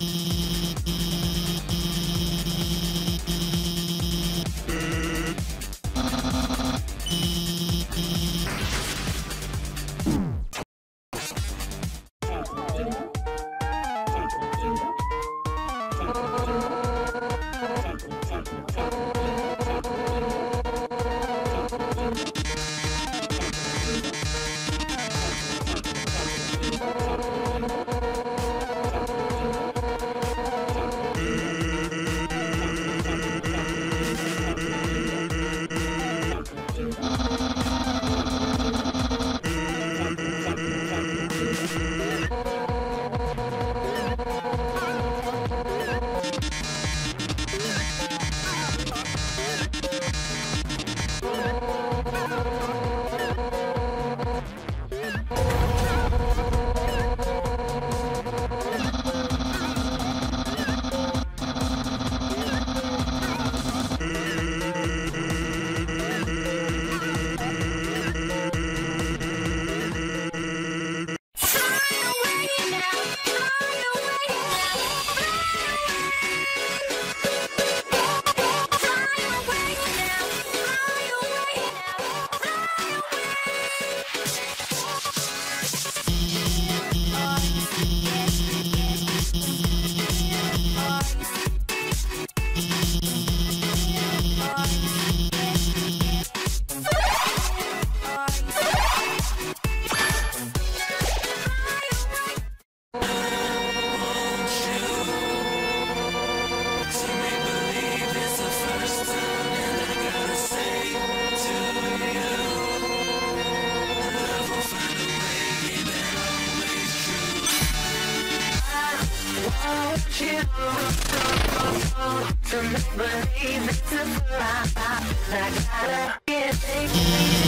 Mm-hmm. want you to make believe it's a. I gotta get it.